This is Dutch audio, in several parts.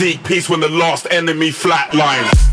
seek peace when the last enemy flatlines.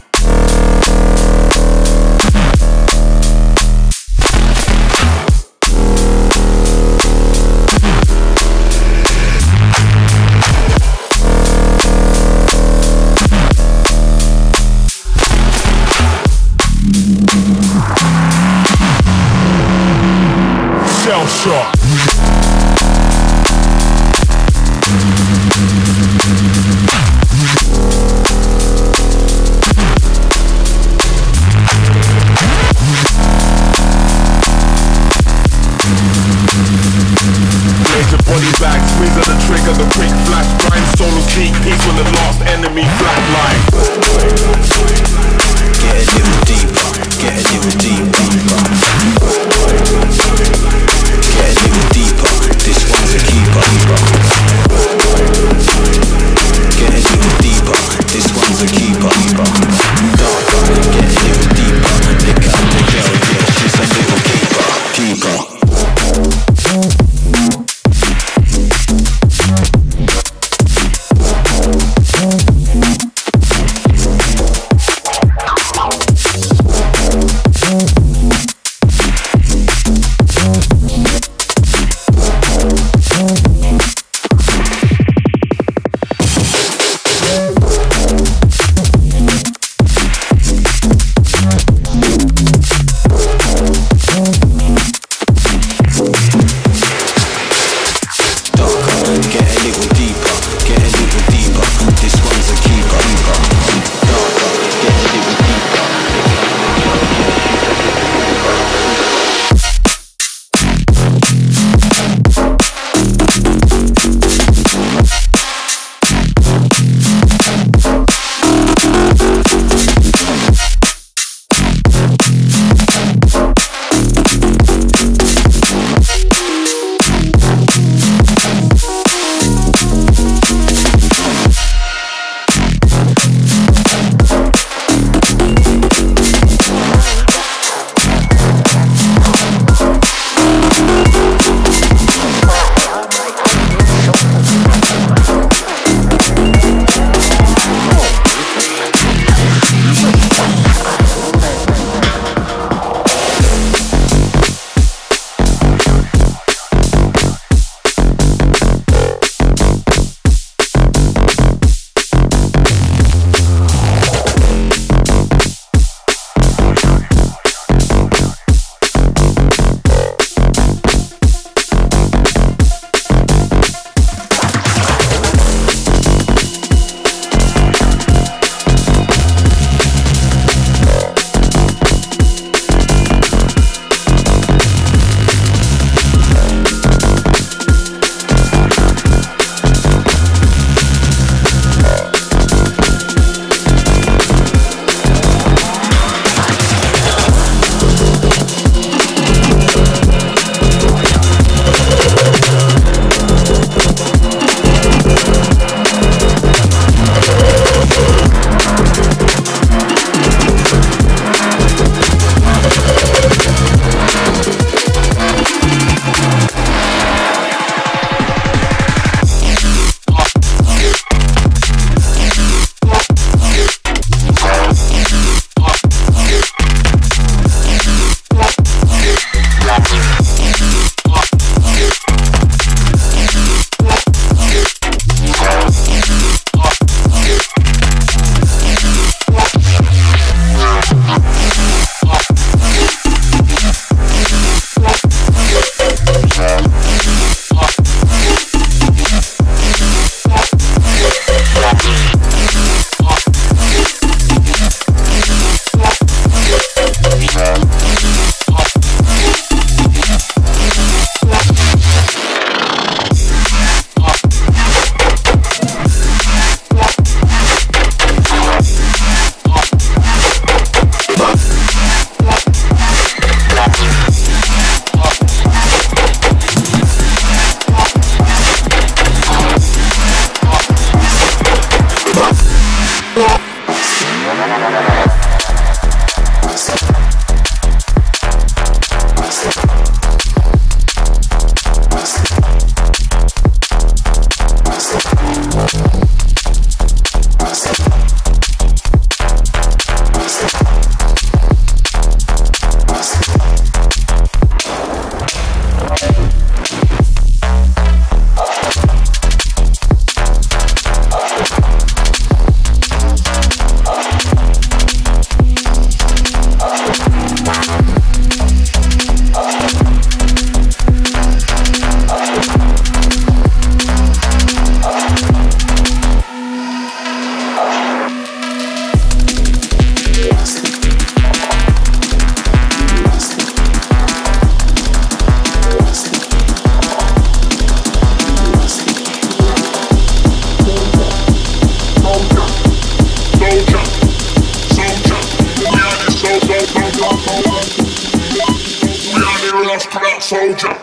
soldier,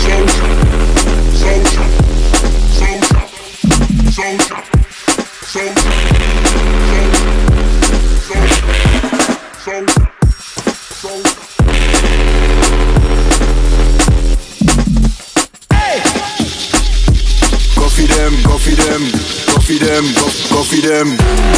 soldier, soldier, soldier, soldier, soldier, soldier, coffee them, coffee them, coffee them.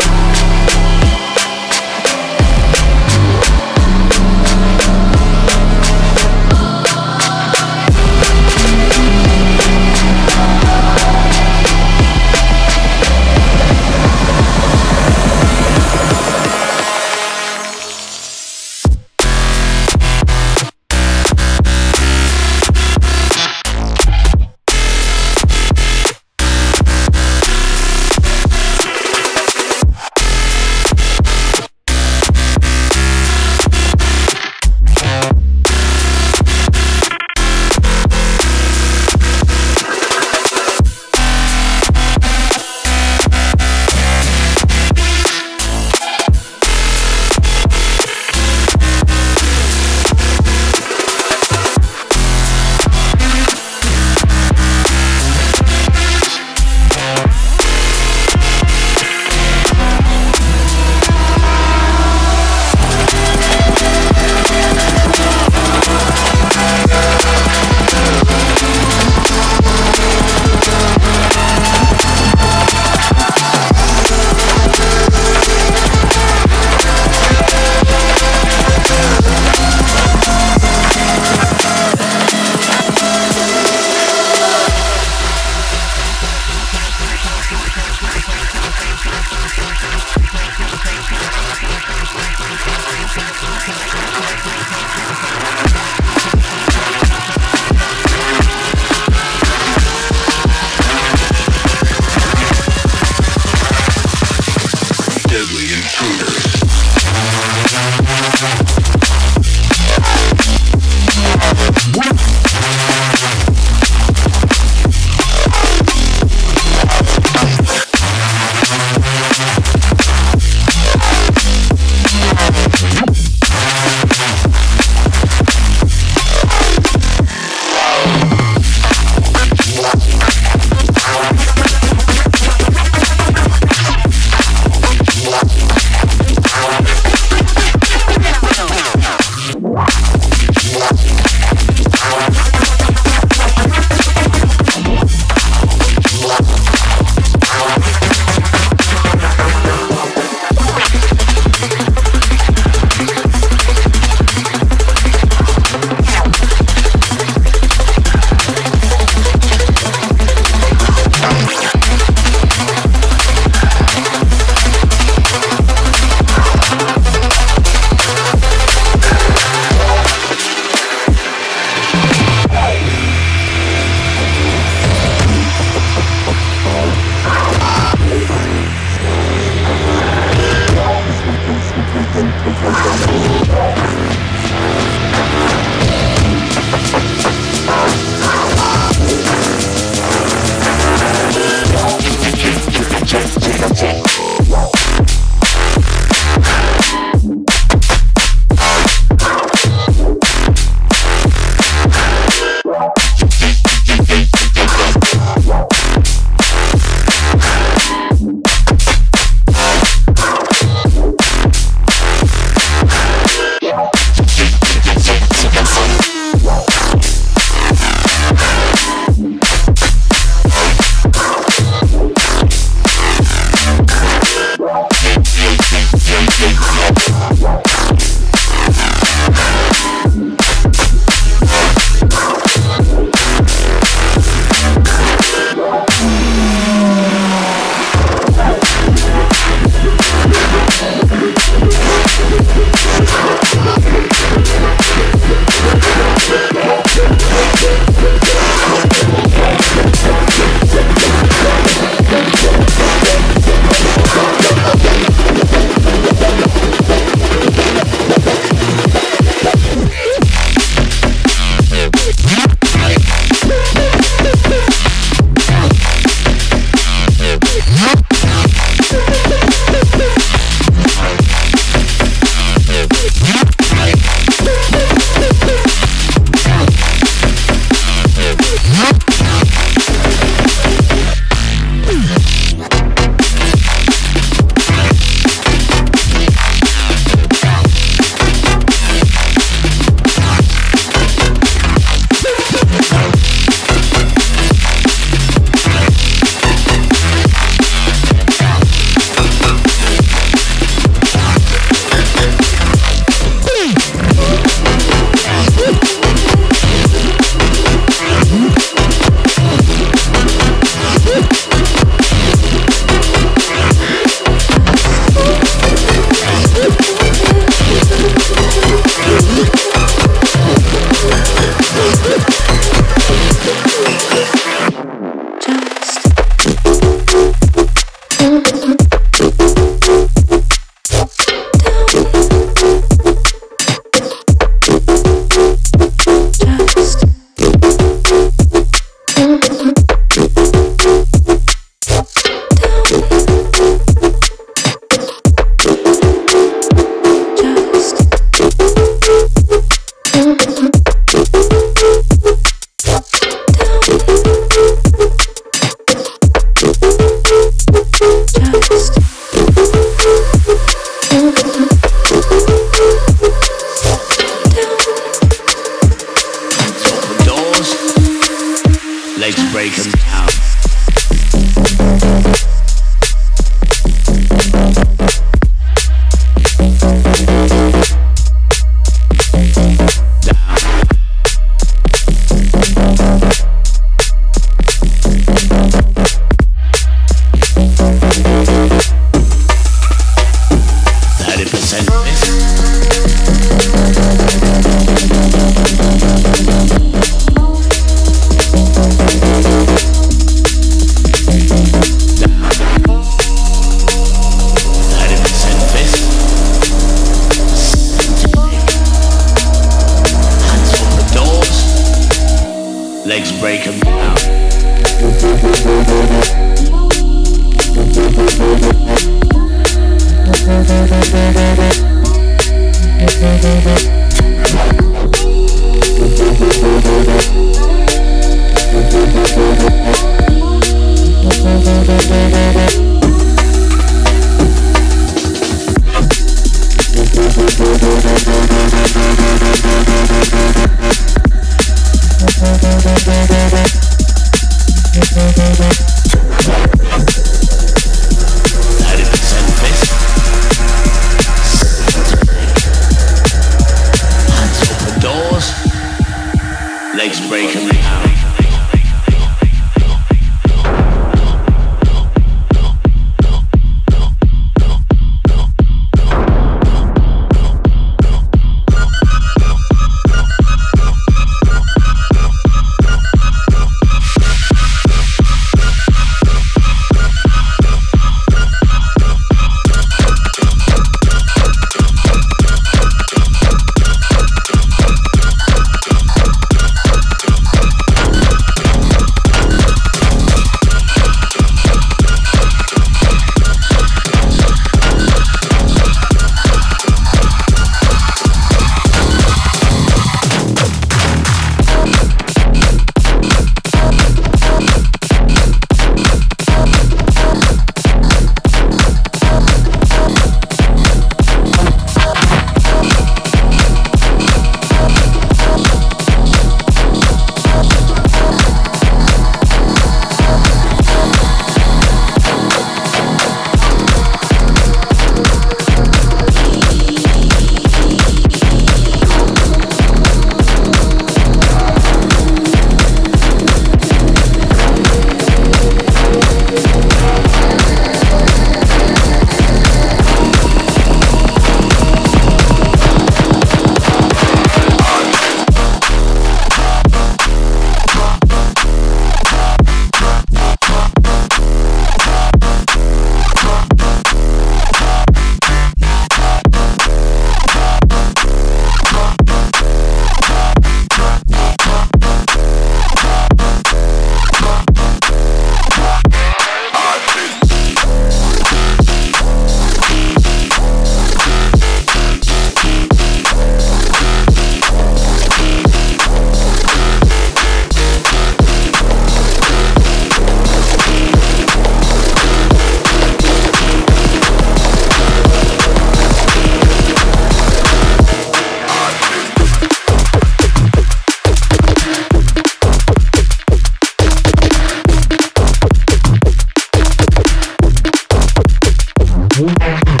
Música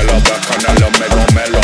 que lo ves con el me lo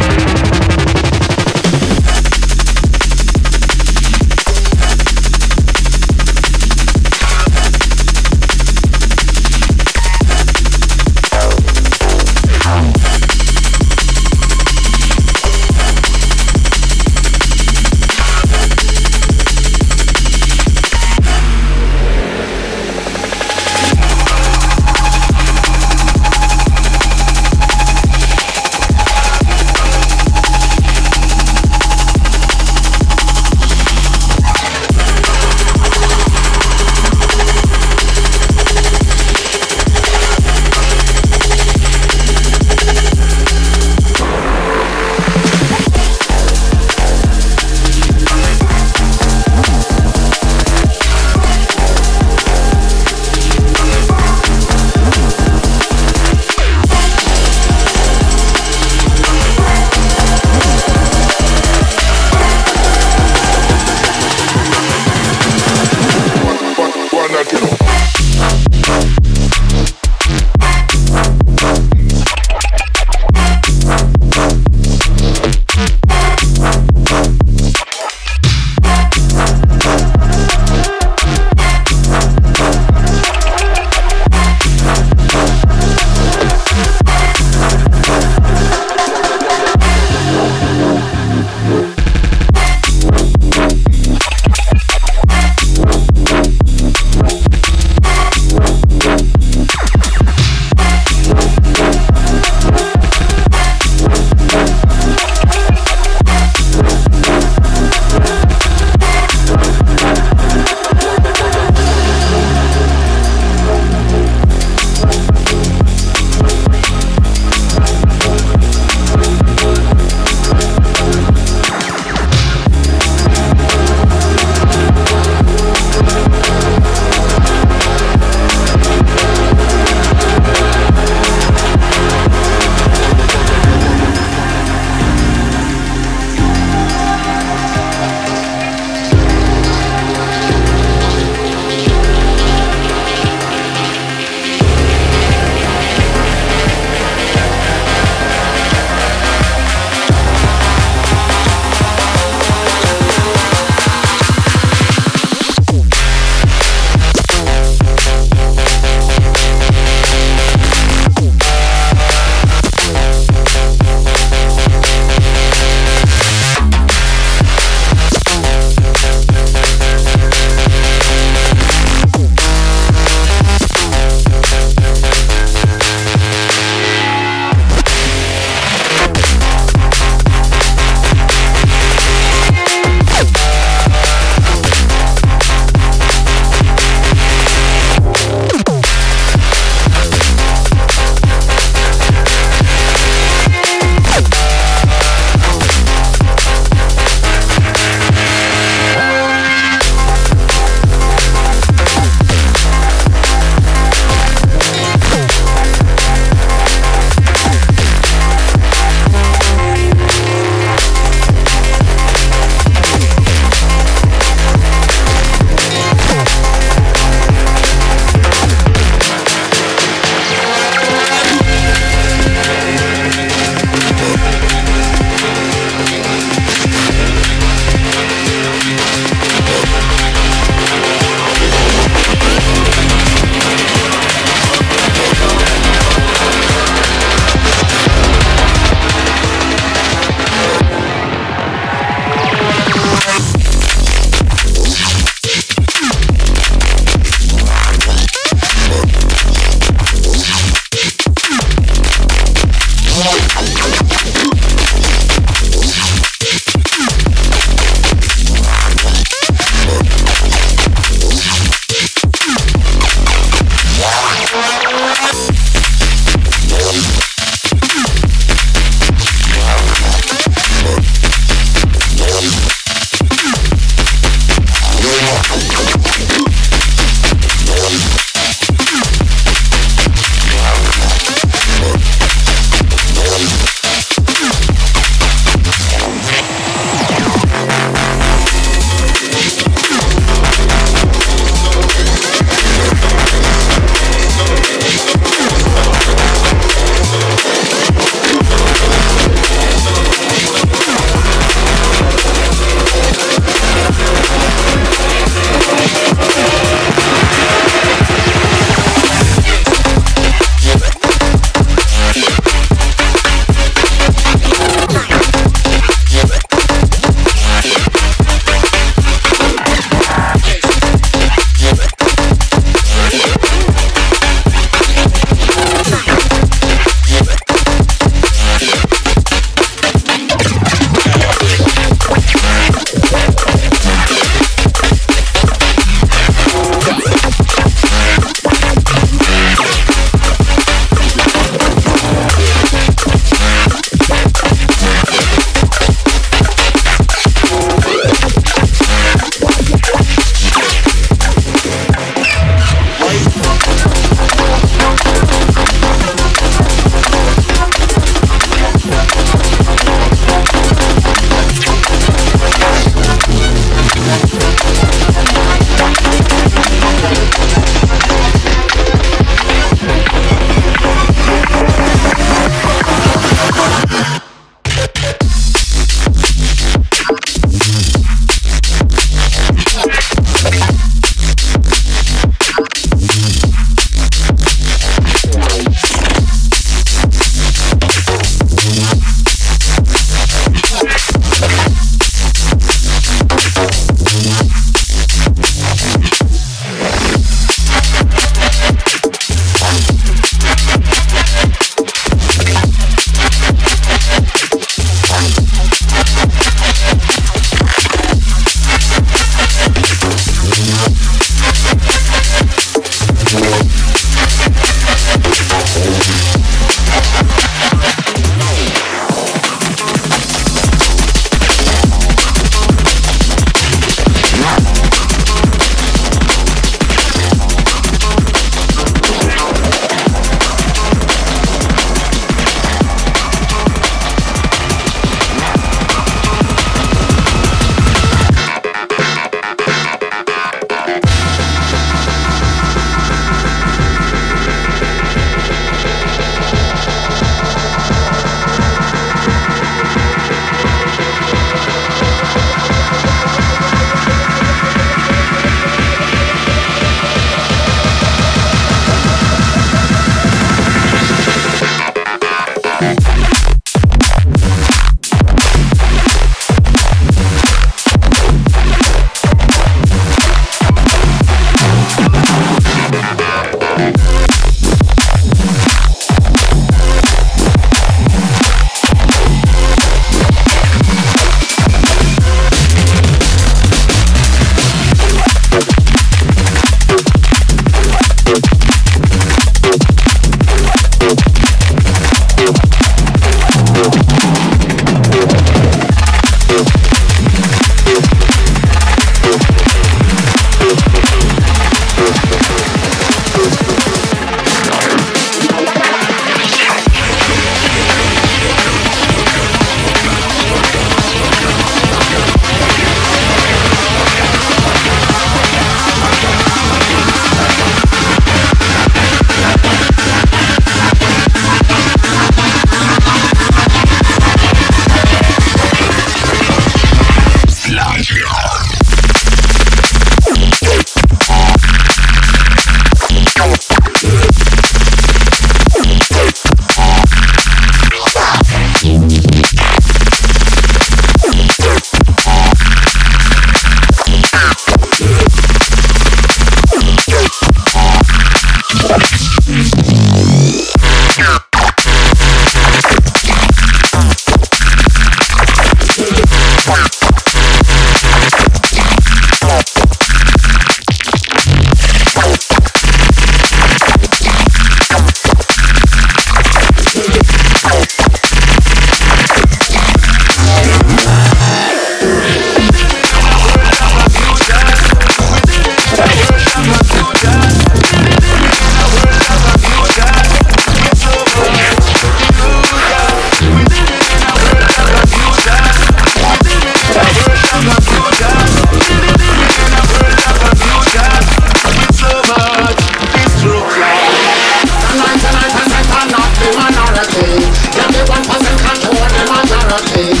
my face